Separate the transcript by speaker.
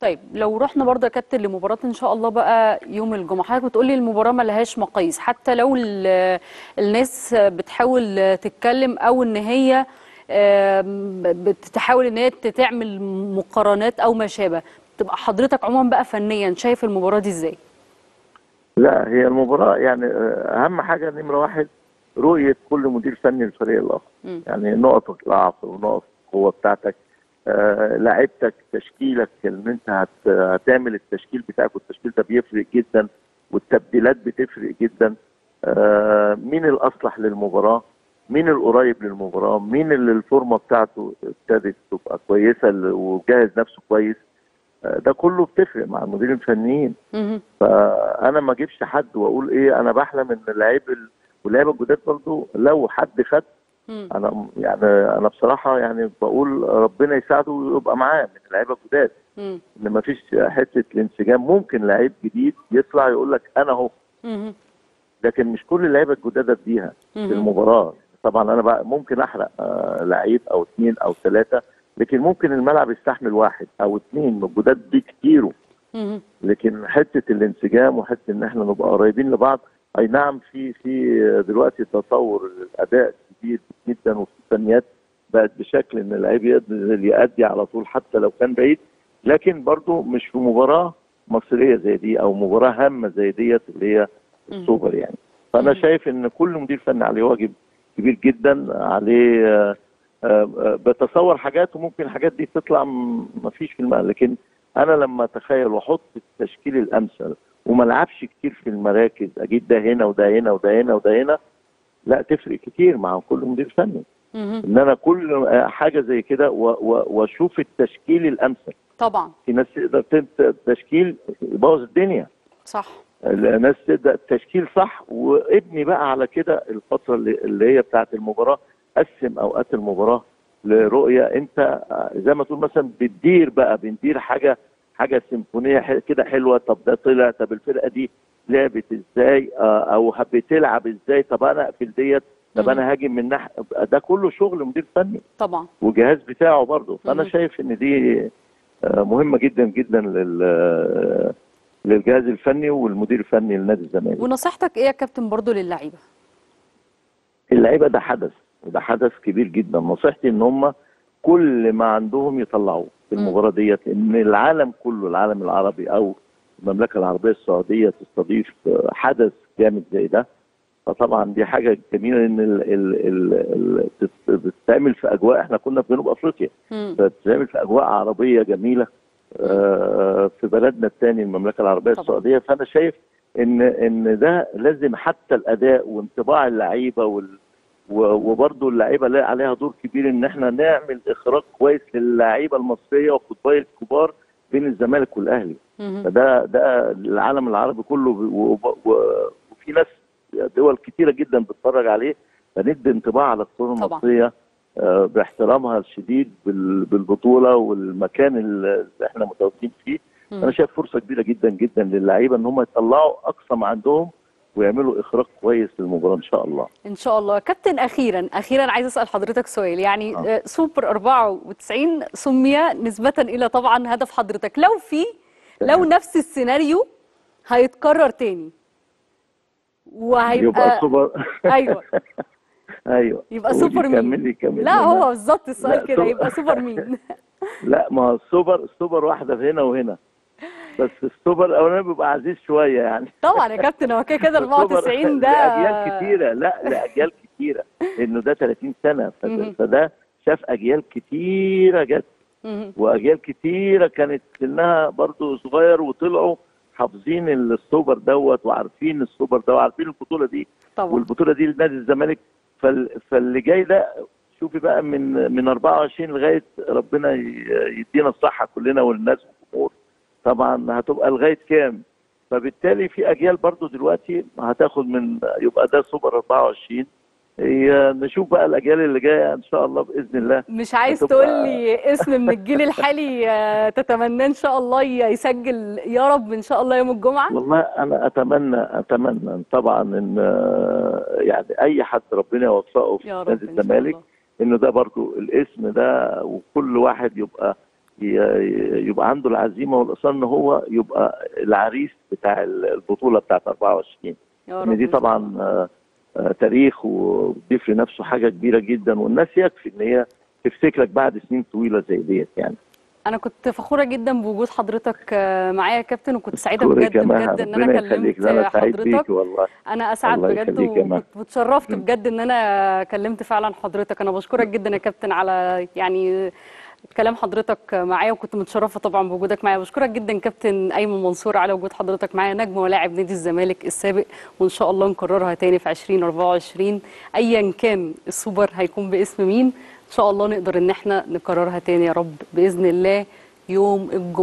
Speaker 1: طيب لو رحنا برضه يا كابتن لمباراة إن شاء الله بقى يوم الجمعة حضرتك بتقولي المباراة ما لهاش مقاييس حتى لو ال- الناس بتحاول تتكلم أو إن هي بتحاول إن هي تعمل مقارنات أو ما شابه تبقى حضرتك عموما بقى فنيا شايف المباراة دي إزاي؟
Speaker 2: لا هي المباراة يعني آه، أهم حاجة نمرة واحد رؤية كل مدير فني للفريق الآخر
Speaker 1: مم.
Speaker 2: يعني نقط الضعف ونقط القوة بتاعتك لعيبتك تشكيلك إن أنت هت- هتعمل التشكيل بتاعك والتشكيل ده بيفرق جدا والتبديلات بتفرق جدا آه، مين الأصلح للمباراة مين القريب للمباراة مين اللي الفورمة بتاعته ابتدت تبقى كويسة وجاهز نفسه كويس آه، ده كله بتفرق مع المديرين الفنيين. فأنا ما أجيبش حد وأقول إيه أنا بحلم إن اللعيب ال- واللعيبة الجداد برضه لو حد خد. أنا يعني أنا بصراحة يعني بقول ربنا يساعده ويبقى معاه من اللعيبة الجداد. إن ما فيش حتة الانسجام ممكن لعيب جديد يطلع يقول لك أنا
Speaker 1: أهو.
Speaker 2: لكن مش كل اللعيبة الجداد أديها في. المباراة طبعا أنا بقى ممكن أحرق آه لعيب أو اثنين أو ثلاثة لكن ممكن الملعب يستحمل واحد أو اثنين من الجداد دي كتير
Speaker 1: مهم.
Speaker 2: لكن حتة الانسجام وحتة إن إحنا نبقى قريبين لبعض أي نعم في في دلوقتي تطور الاداء كبير جدا وفي فنيات بقت بشكل إن اللعيب يقدر يأدي على طول حتى لو كان بعيد. لكن برضه مش في مباراة مصريه زي دي أو مباراة هامة زي ديت اللي هي السوبر يعني.
Speaker 1: فأنا.
Speaker 2: شايف إن كل مدير فني عليه واجب كبير جدا عليه آه، آه، بتصور حاجات وممكن الحاجات دي تطلع م- مفيش في الماء لكن أنا لما أتخيل وأحط التشكيل الأمثل وما ألعبش كتير في المراكز أجيب ده هنا وده هنا وده هنا وده هنا لا تفرق كتير مع كل مدير فني. إن أنا كل آه، حاجة زي كده وأشوف التشكيل الأمثل.
Speaker 1: طبعا.
Speaker 2: في ناس تقدر تشكيل يبوظ الدنيا.
Speaker 1: صح.
Speaker 2: الناس تبدا تشكيل صح وابني بقى على كده الفترة اللي, اللي هي بتاعت المباراة. قسم أوقات المباراة لرؤية أنت زي ما تقول مثلا بتدير بقى بندير حاجة حاجة سيمفونية كده حلوة. طب ده طلع طب الفرقة دي لعبت إزاي آه، أو بتلعب إزاي طب أنا اقفل ديت طب. أنا هاجم من ناحية ده كله شغل مدير فني
Speaker 1: طبعا
Speaker 2: والجهاز بتاعه برضه فأنا
Speaker 1: مم.
Speaker 2: شايف إن دي آه، مهمة جدا جدا لل آه، للجهاز الفني والمدير الفني لنادي الزمالك
Speaker 1: ونصيحتك إيه يا كابتن برضه للعيبة؟
Speaker 2: اللعيبة ده حدث وده حدث كبير جدا نصيحتي إن هم كل ما عندهم يطلعوه في. المباراة ديت إن العالم كله العالم العربي أو المملكة العربية السعودية تستضيف حدث جامد زي ده فطبعا دي حاجة جميلة إن ال ال ال ال بتت- بتتعمل في أجواء إحنا كنا في جنوب
Speaker 1: أفريقيا.
Speaker 2: بتتعمل في أجواء عربية جميلة آه، في بلدنا الثاني المملكة العربية
Speaker 1: طبعا.
Speaker 2: السعودية فأنا شايف إن إن ده لازم حتى الأداء وانطباع اللعيبة وال وبرضه اللعيبة عليها دور كبير إن إحنا نعمل إخراج كويس للعيبة المصرية وقطبي الكبار بين الزمالك
Speaker 1: والأهلي.
Speaker 2: فده ده العالم العربي كله وفي ناس دول كتيرة جدا بتتفرج عليه فندي انطباع على الكره. المصرية آه، باحترامها الشديد بال- بالبطولة والمكان اللي إحنا متواجدين فيه
Speaker 1: مم.
Speaker 2: أنا شايف فرصة كبيرة جدا جدا للعيبة إن هم يطلعوا أقصى ما عندهم ويعملوا إخراج كويس للمباراة إن شاء الله
Speaker 1: إن شاء الله كابتن أخيرا أخيرا عايز أسأل حضرتك سؤال يعني
Speaker 2: آه.
Speaker 1: آه، سوبر 94 سمي نسبه إلى طبعا هدف حضرتك لو في لو. نفس السيناريو هيتكرر تاني. وهيبقى
Speaker 2: يبقى سوبر
Speaker 1: أيوه.
Speaker 2: أيوه.
Speaker 1: يبقى سوبر مين.
Speaker 2: كملي كملي.
Speaker 1: لا هو بالظبط السؤال كده. يبقى سوبر مين.
Speaker 2: لا ما هو السوبر السوبر واحدة في هنا وهنا. بس السوبر الاولاني بيبقى عزيز شوية يعني.
Speaker 1: طبعا يا كابتن هو كده كده
Speaker 2: السوبر
Speaker 1: 94 ده
Speaker 2: لاجيال كتيرة؟ لا لاجيال كتيرة. انه ده 30 سنة. فده. فده شاف أجيال كتيرة جت. وأجيال كتيرة كانت سنها برضو صغير وطلعوا حافظين السوبر دوت وعارفين السوبر ده وعارفين البطولة دي.
Speaker 1: طبعا.
Speaker 2: والبطولة دي لنادي الزمالك. فال... فاللي جاي ده شوفي بقى من من 24 لغاية ربنا يدينا الصحة كلنا والناس والجمهور. طبعا هتبقى لغاية كام؟ فبالتالي في أجيال برضو دلوقتي هتاخد من يبقى ده سوبر 24 هي نشوف بقى الأجيال اللي جاية إن شاء الله بإذن الله.
Speaker 1: مش عايز تقول لي اسم من الجيل الحالي آه، تتمنى إن شاء الله يسجل يا رب إن شاء الله يوم الجمعة؟
Speaker 2: والله أنا أتمنى أتمنى طبعا إن آه، يعني أي حد ربنا يوفقه في نادي الزمالك إنه ده برضو الاسم ده وكل واحد يبقى يبقى عنده العزيمة والاصرار إن هو يبقى العريس بتاع البطولة بتاعت 24
Speaker 1: يا
Speaker 2: إن
Speaker 1: رب
Speaker 2: دي طبعا آه، تاريخ وبيضيف لنفسه حاجة كبيرة جدا والناس يكفي إن هي تفتكرك بعد سنين طويلة زي ديت يعني.
Speaker 1: أنا كنت فخورة جدا بوجود حضرتك معايا يا كابتن وكنت
Speaker 2: سعيدة
Speaker 1: بجد بجد
Speaker 2: إن أنا
Speaker 1: كلمت
Speaker 2: سعيد
Speaker 1: حضرتك.
Speaker 2: والله.
Speaker 1: أنا أسعد
Speaker 2: الله
Speaker 1: بجد
Speaker 2: يخليك يا مها.
Speaker 1: وكنت اتشرفت
Speaker 2: م.
Speaker 1: بجد إن أنا كلمت فعلا حضرتك. أنا بشكرك جدا يا كابتن على يعني كلام حضرتك معايا وكنت متشرفة طبعا بوجودك معايا. بشكرك جدا كابتن أيمن منصور على وجود حضرتك معايا نجم ولاعب نادي الزمالك السابق وإن شاء الله نكررها تاني في 2024 ايا كان السوبر هيكون باسم مين إن شاء الله نقدر إن إحنا نكررها تاني يا رب بإذن الله يوم الجمعة.